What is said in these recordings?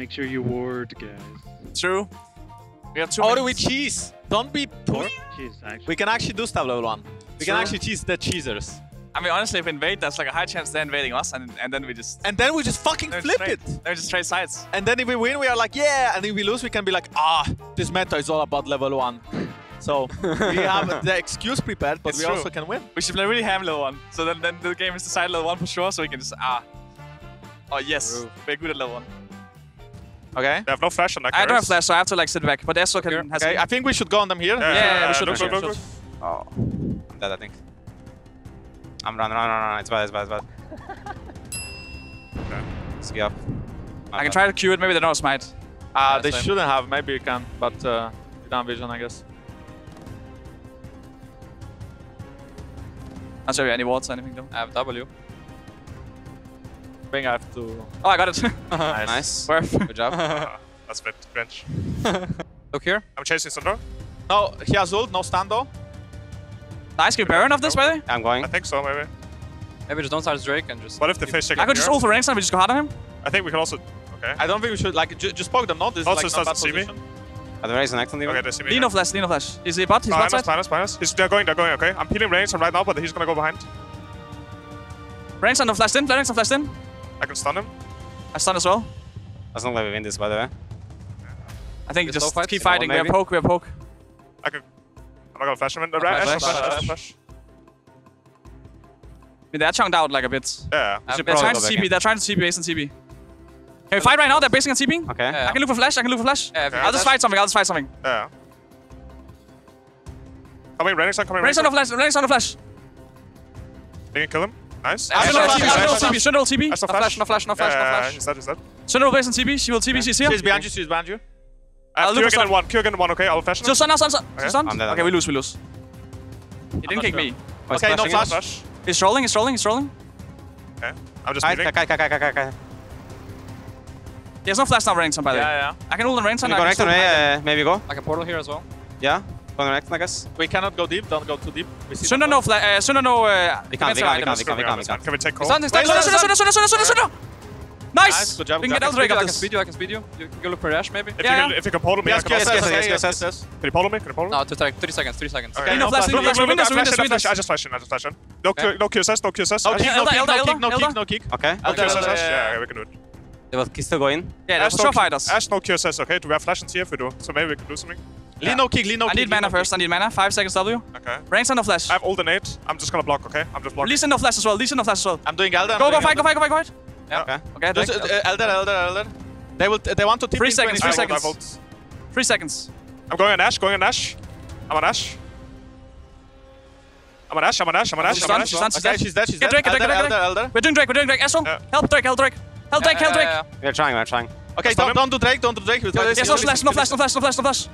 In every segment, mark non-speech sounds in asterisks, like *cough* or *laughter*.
Make sure you ward, guys. True. We have two How do we cheese? Don't be pussy. Jeez, actually. We can actually do stuff level one. We can actually cheese the cheesers. I mean, honestly, if we invade, there's like a high chance they're invading us, and, and then we just... And then we just fucking flip straight, it. They're just straight sides. And then if we win, we are like, yeah. And if we lose, we can be like, ah, this meta is all about level one. So we *laughs* have the excuse prepared, but It's we true. also can win. We should play really have level 1. So then, then the game is decided level 1 for sure, so we can just... Ah. Oh, yes. True. We're good at level 1. Okay. They have no flash on that I don't have flash, so I have to like sit back. But Esso can... Has Okay, I think we should go on them here. Yeah, Yeah, yeah, we should, look, look, look, look. Oh, I'm dead, I think. I'm running, running, running, running. It's bad, it's bad, it's bad. Okay. Ski up. I can try to Q it, maybe they don't smite. Uh, Yeah, they same. shouldn't have. Maybe you can, but uh, without vision, I guess. Not sure if any wards or anything though. I have W. I think I have to. Oh, I got it. Nice. nice. Worth. Good job. *laughs* That's bit cringe. *laughs* Look here. I'm chasing Syndra. No, he has ult, no stand though. nice, give Baron off this, by the way. I'm going. I think so, maybe. Maybe just don't start Drake and just. What if the fish take I up could just ult for ranks and we just go hard on him. I think we can also... Okay. I don't think we should like ju just poke them. No, this Also is like not doesn't bad see me. Are the raise next on the Okay, they see me. Lean of flash, lean of flash. Is he bot? He's Oh, bot minus, side. minus, minus. He's, they're going, they're going, okay. I'm peeling range right now, but he's gonna go behind. Ranks on the flash in, ranks on flash in. I can stun him. I stun as well. Doesn't look like we win this, by the way. I think Just just slow keep fighting. We have poke, we have poke. I can... I'm not gonna flash him in. Uh, flash, Ash, flash, flash, flash. Flash. I mean, they're chunked out like a bit. Yeah. They're trying to back TP, they're trying to TP base and TP. Can we fight right now? They're basing on TP. Okay. I can look for flash, I can look for flash. Yeah, I'll just fight something, I'll just fight something. Yeah. Coming, Renix on, coming, Ranks on the flash, ranks on the flash. They can kill him. Nice. Ash, Syndra Ash, TP, Ash, Syndra Ash, TP, Syndra TP. Ash, no No flash, no flash, no flash, no Yeah, flash. He's dead, he's dead. Syndra base and TP, she will TP, she's here. She's behind you. She's behind you. I have I'll look Q for again uh, and stun. one. Q again and one, okay? I'll flash him. Still stun now, stun, stun. Okay. Stun? Dead, Okay, we lose, we lose. He didn't kick me. Okay, no flash. He's trolling, he's trolling, he's trolling. Okay. I'm just Kai, moving. Kai, Kai, Kai, Kai, Kai, Kai. No flash now, ranks on by the way. Yeah, yeah. I can ult on ranks on. Can you go next on me? Uh, maybe go? I can portal here as well. Yeah? Go next, I guess. We cannot go deep. Don't go too deep. We see Syndra no all. uh, Syndra no... Uh, We can't, we can't, we can't, we can't, we can't, we can't. Can we take Cole? Stun, stun, Wait, stun, Syndra, stun, Syndra, stun. Syndra, Syndra, Syndra, Syndra! Nice, Nice! good job, We good can job. get I can Eldrake speed you, up I can this. speed you, I can speed you. You can look for Ash maybe. If, Yeah, you can, yeah. if you can polo me, Yes, I can yes, also- yes, yes, yes, yes, yes, yes. Can you polo me? Can you polo me? No, two sec- 30 seconds, 30 seconds. Okay. Lean no no flash, flash, lean no no flash, flash, we win this, I we win this, we win flash, this. I just flash in, I just flash in. No, Okay. Q, no QSS, no QSS. No Ash- kick, no Elder, kick, Elder, no kick, Elder, no Elder. kick, no kick. Okay. No Elder, QSS, Elder, Ash. yeah, Yeah, yeah. we can do it. They will still go in. Yeah, Ash, let's no show Q- fighters. Ash, no QSS, okay? Do we have flash in TF? We do. So maybe we can do something. Lean no kick, lean no I kick. need mana no first, I need mana. Five seconds W. Okay. Ranks on the flash. I have ult and 8. I'm just gonna block, okay? I'm just blocking. Release in the flash as well, release in the flash as well. I'm doing Elder. Go, go, fight, go, fight, go, fight, go, fight. Yeah. Okay. Okay, Just, uh, Elder, Elder, Elder. They will. They want to tip Three seconds, three I have ult, I seconds. have. Three seconds. I'm going on Ash, going on Ash. I'm on Ash. I'm on Ash, I'm on Ash, I'm on Ash, She's done, on she's done, she's Okay, she's dead. She's dead. Drake, get Elder, Drake, Elder, Drake. Elder. We're doing Drake, we're doing Drake. Astro, help Drake, help Drake. Help Drake, help Drake. We're trying, we're trying. Okay, don't him. don't do Drake. Don't do Drake. Yes, no flash, no flash, no flash, no flash, no flash.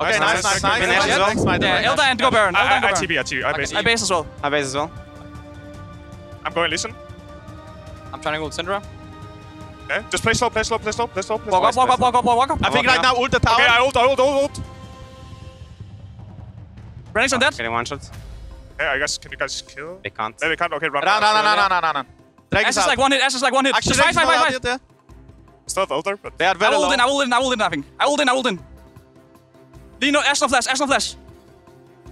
Okay, Nice, nice, nice, nice, nice. nice. Finish as well? Next, my Yeah, turn. And go Baron, Elder I, I, go I Baron. TB, I TB, I base. I base as well. I base as well. I'm going listen. I'm trying to ult Syndra. Okay, just play slow, play slow, play slow, play slow. Play Walk slow. up, walk up, walk up, walk up. I think right now ult the tower. Okay, I ult, I ult, I ult, ult. Renning's on dead. Getting one shot. Okay, I guess, can you guys kill? They can't. Maybe we can't, okay, run. No, run, no, no, run. no, no, no, no, no. Drake Ash is is out. like one hit, Ash is like one hit. Actually, Just fight, Drake fight, is fight, not fight. out yet. Still have ulter, but... They are I very will low. in, I will in, I will in nothing. I will in, I will in. Lean no, Ash no flash, Ash no flash.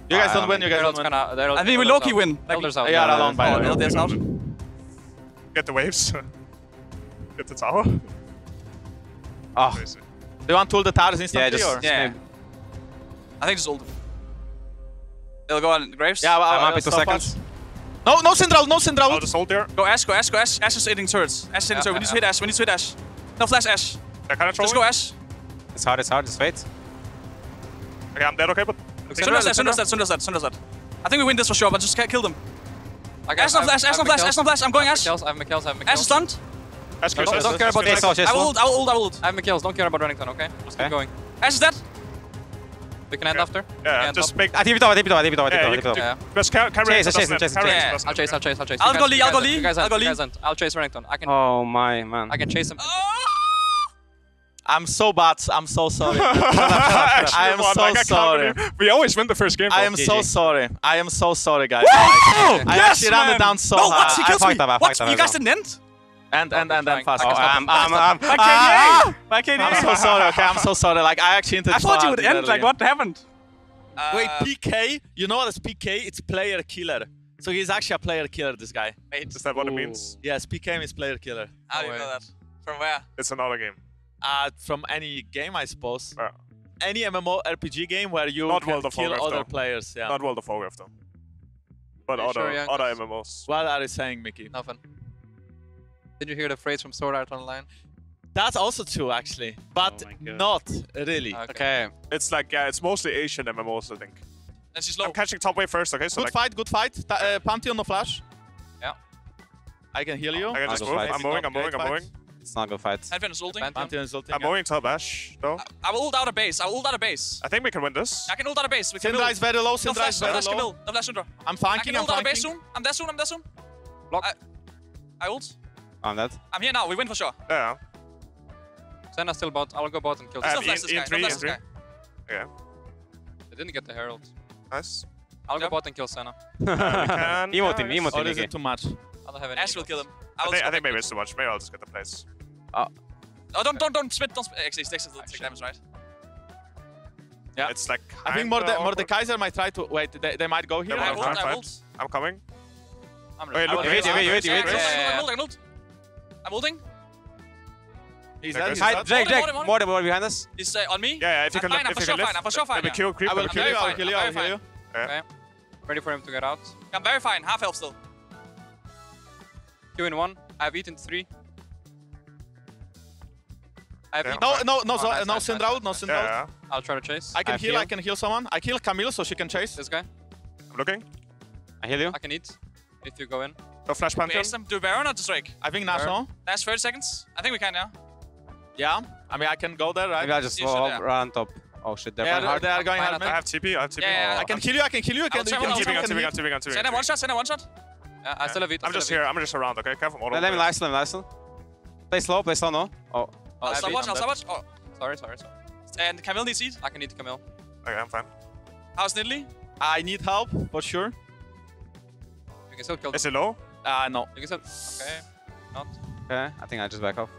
You guys I don't don't win. You guys don't Herald's win. kinda. they're- I think we Elder's low-key out. win. Like, Elder's out. They are alone by Oh, the way. Elder's out. Get the waves. Get the tower. Ah. Oh, Crazy. They want to ult the towers instantly yeah, just. or? Yeah. I think just ult. They'll go on Graves. Yeah, well, I'm I'll happy uh, two seconds. us. No, no Syndra, no Syndra. I'll ult. just hold there. Go Ash, go Ash, go Ash. Ash is hitting turrets. Ash is hitting Yeah, turrets. We need to hit Ash, we need to hit Ash. No flash Ash. They're kind of Just trolling. go Ash. It's hard, it's hard, just wait. Okay, I'm dead, okay, but... Sunder's dead, Sunder's dead, Sunder's dead, Sunder's dead. I think we win this for sure, but just ca- kill them. I got- Ash no flash, Ash no flash, Ash no flash. I'm going I have Ash. Mikael's, I have Mikael's, I have Ash is stunned. Ash, Don't- don't care about QSS. Chase, oh, I will oh. ult, I will ult, I will ult. I have Mikael's, don't care about Remington, okay? Just Okay. keep going. Ash is dead. We can end Okay. after. We ah, Yeah, just top. make... I TP top, I TP top, I TP top, I Yeah, TP you top. can Yeah. Just carry carry Chase, it, chase, doesn't chase, it? Carry chase. it, Yeah, doesn't I'll it? chase, I'll chase, I'll chase. I'll You go guys- Lee, you I'll go guys- Lee, You guys I'll end, go you Lee. guys end. I'll chase Remington. I can, Oh my man. I can chase him. Oh! I'm so bad. I'm so sorry. *laughs* Ash, I am so like, I sorry. believe- We always win the first game. I bro. am so sorry. I am so sorry, guys. Oh, I yes, actually ran man. it down so no, what? hard. He I kills fucked me. up, I What? fucked up You guys didn't end? And and and then fast. I Oh, can stop I'm. I'm, I'm, My! KDA! My KDA! I'm *laughs* so sorry. Okay, I'm so sorry. Like I actually hinted. I thought you would end. Like, what happened? Wait, Uh, PK. You know what is PK? It's player killer. So he's actually a player killer. This guy. Wait, Is that what it means? Yes, PK is player killer. how do you know that? From where? It's another game. Uh, from any game, I suppose. Yeah. Any MMO RPG game where you Not can World of kill Warcraft, other though. players. Yeah. Not World of Warcraft though. But other sure, Jankos? other MMOs. what are you saying, Mickey? Nothing. Did you hear the phrase from Sword Art Online? That's also true, actually, but Oh not really. Okay. It's like yeah, it's mostly Asian MMOs I think. And she's low. I'm catching top wave first, okay? So Good like, fight, good fight. Ta- uh, Pantheon no flash. Yeah. I can heal you. I can just I move. I'm moving. I'm moving. I'm fight. moving. It's not a good fight. Advent is ulting. Advent. Pantheon is ulting. I'm yeah. moving top Ash though. I will ult out of base. I will ult out of base. I think we can win this. I can ult out of base with Syndra Camille. is very low. No Syndra flash, is no very flash low. Camille. No flash Syndra. I'm I flanking. can I'm ult out of base soon. I'm there soon. I'm there soon. Block. I, I ult. I'm dead. I'm here now. We win for sure. Yeah. Senna still bot. I will go bot and kill Uh, No Senna. Ian- this guy. three, No flash this three. guy. Yeah. They didn't get the herald. Nice. I'll Yeah. go bot and kill Senna. *laughs* can- Emo yeah, team, Or is it too much? I don't have any. Ash will kill him. I will think, I think maybe it's too much. Maybe I'll just get the place. Oh, don't, don't, don't split. Don't split. Actually, Dex will take damage, right? Yeah. It's like I think kinda Morde- Mordekaiser might try to wait. They, they might go here. They I will, I will. I'm coming. I'm Okay, ready. look, wait, heal. wait, wait, wait, wait. I'm ulting. I'm ulting. I'm ulting. He's Okay, dead. He's good. Hi, dead. Jake, Morning, Jake. morning, More more behind us. He's uh, on me. Yeah, yeah. If you can, fine, I'm if for you sure can lift, fine, I'm for sure fine, maybe yeah. kill creep. I will kill kill you. I will kill you. I'm will kill you. Okay. Ready for him to get out. I'm very fine. Half health still. Q in one. I have eaten three. I have Yeah. eaten. No, no, no, Oh, so, nice, no nice, Syndra nice, out, no nice. Syndra out. Yeah, I'll try to chase. I can I heal, feel- I can heal someone. I kill Camille so she can chase. This guy. I'm looking. I heal you. I can eat. If you go in. No flash We pantheon. them. Do Baron or just Drake? I think Nash, no? Last 30 seconds. I think we can now. Yeah. I mean, I can go there, right? Maybe I'll just You should, fall yeah. run top. Oh shit, they're They are, hard. they are going hard, I have TP. I have TP. Yeah, yeah, yeah. I can kill you, I can kill you. I can, I'll you I'll heal, TP, you I'm can TP, heal. I'm TP, I'm TP. Send a one shot. Send a one shot. Yeah, I still have eat. I I'm just here. I'm just around. Okay, careful. Auto. Let let me last, let me last. Play slow, play slow, no? Oh, I'll I stop watch. I'll stop watch. Oh. Sorry, sorry, sorry. and Camille needs eat. I can eat Camille. Okay, I'm fine. How's Nidalee? I need help, for sure. You can still kill Is it low? Uh, no. You can still. Okay. Not. okay. I think I just back off.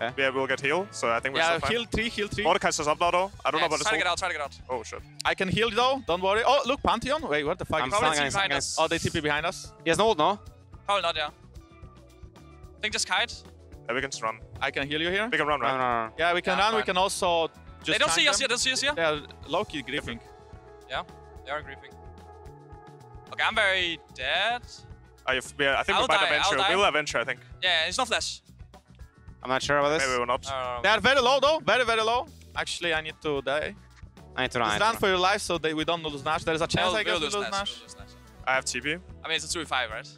Yeah, we'll uh, get heal. So I think we're Yeah, still fine. heal three, heal three. Mordekaiser's up now though. I don't know about Try to this. get out. Try to get out. Oh shit. I can heal though, don't worry. Oh, look, Pantheon. Wait, what the fuck I'm is Probably flying team against, behind against. Oh, they TP behind us. He has no ult, no? Probably not, yeah. think just kite. Yeah, we can just run. I can heal you here. We can run, right? no, no. Yeah, we can Yeah, run. We can also just. They don't tank see us them. here. They don't see us here. They are low-key griefing. Yeah, they are griefing. Okay, I'm very dead. I, yeah, I think I'll we might die, I'll adventure. die. We'll adventure, I think. Yeah, it's no flash. I'm not sure about this. Maybe we're not. No, They are very low though. Very, very low. Actually, I need to die. I need to run. I Just need run for your life so that we don't lose Nash. There is a chance, We'll- I guess, we'll lose lose Nash, Nash. we'll lose Nash. I have TP. I mean, it's a 2v5, right?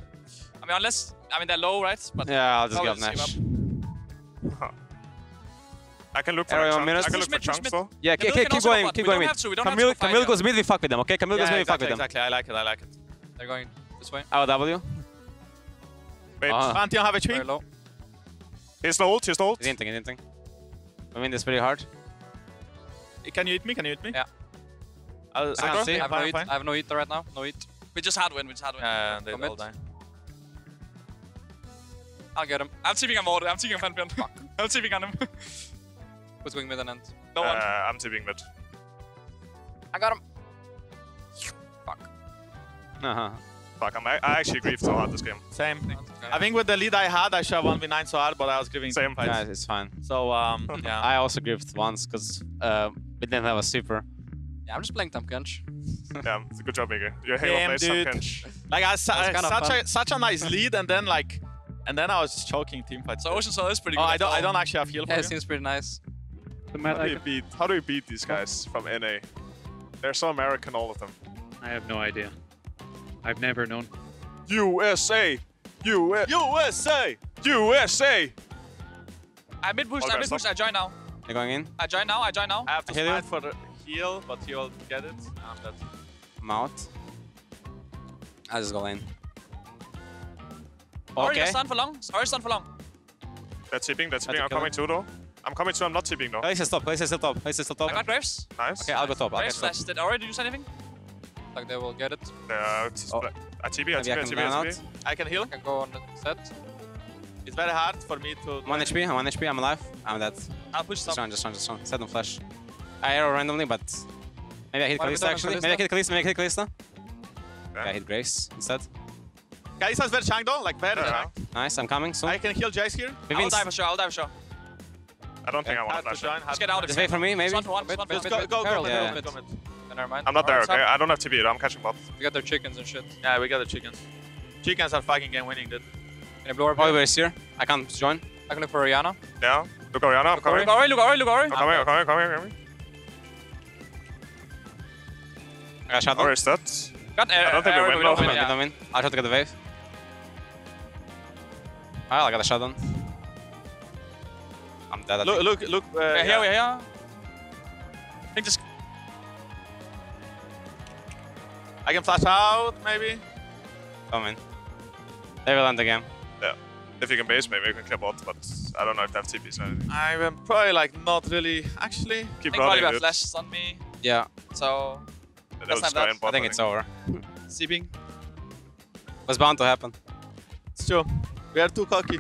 I mean, unless... I mean, they're low, right? But. Yeah, I'll just Probably get Nash. up. *laughs* I can look for Everyone like, minutes? I can look for mid, push chunks though. Yeah, Camille okay, keep going, bot. keep We going don't have to, we don't have to Camille, Camille here. goes mid, we fuck with them, okay? Camille goes Yeah, mid, we fuck exactly, with them. exactly. I like it. I like it. They're going this way. Our W. Wait, Ah. Pantheon have a tree. Very HP. low. He's no ult, he's no ult. He's inting, he's inting. I mean, this pretty hard. Can you hit me? Can you hit me? Yeah. I'll, I can't see. I have no Fine, eat. fine. I have no eat right now. No eat. we just hard win. We just hard win. Yeah, they Commit. all die. I'll get him. I'm TPing on Mord. I'm TPing on Pantheon. I'm TPing on him. *laughs* Who's going mid and end? no one. Uh, I'm TPing mid. I got him. Fuck. Uh-huh. Fuck, I'm, I I actually grieved so hard this game. Same. Okay. I think with the lead I had, I should have 1v9 so hard, but I was giving Same. fights. Yeah, it's fine. So, um, *laughs* yeah. I also griefed once because uh, we didn't have a super. Yeah, I'm just playing Tahm Kench. *laughs* Yeah, it's a good job, Miguel. Your Halo Damn, plays some dude. pinch. Like, I, su- That such a such a nice *laughs* lead, and then like, and then I was just choking team fights. So Ocean Soul is pretty good. oh, I don't I don't actually have heal for Yeah, it seems pretty nice. The How do I, you beat? How do you beat these guys from NA? They're so American, all of them. I have no idea. I've never known. USA, US, USA. USA. I mid pushed. Okay, I mid stop. pushed. I join now. You're going in? I join now. I join now. I have to I heal fight for the heal, but he will get it. I'm dead. I'm out. I'll just go in. Already Okay. stun for long. Already stun for long. That's tipping, that's Had tipping. I'm coming too, though. I'm coming too, I'm not tipping, though. Place is top, place is still top, place is still top. I got Graves. Nice. Okay, I'll go top, Graves get top. flash. Did already use anything? Like they will get it. Uh, t- Oh. I TP, I Maybe I I can TP, ban I out. TP. I can heal. I can go on the set. It's very hard for me to. I'm 1 HP, I'm 1 HP, I'm alive. I'm dead. I'll push Just some. run, just run, just run. Set them flash. I arrow randomly, but maybe I hit Kalista actually. have Maybe I hit Kalista, maybe I hit Kalista. Okay. I hit Graves instead. Kaisa's very Changdong, like very Yeah. Chang. Nice, I'm coming soon. I can heal Jace here. Maybe I'll dive a show. I'll dive a show. I don't think I want to to flash. join. it. hard Just get out join. of Just wait for me, maybe. Just one, just one, Just go, mid, go, go, Herald, mid, yeah. go, mid, go mid. Never mind. I'm not there, okay? up? I don't have TP. I'm catching bot. We got their chickens and shit. Yeah, we got the chickens. Chickens are fucking game winning, dude. Can I blow our Oliver is here. I can't join. I can look for Orianna. Yeah. Look Orianna, I'm coming. Look away, look away, look away. I'm coming, I'm coming, I'm coming, I'm coming. I got shot. Where is that? Got I don't think uh, we arrow, win, we don't Win, win, yeah. yeah. win. I'll try to get the wave. Well, I got a shot on. I'm dead. Look, look, look. Uh, Yeah, yeah. here we are. I think just I can flash out, maybe. Come in. They will end the game. If you can base, maybe you can clear bot, but I don't know if they have TPs or anything. I'm probably like not really. Actually, Keep I think running, Oliver dude. flashes on me. Yeah, So They'll Let's just have go that. in I think it's over. seeping. Was bound to happen. it's true. We are too cocky.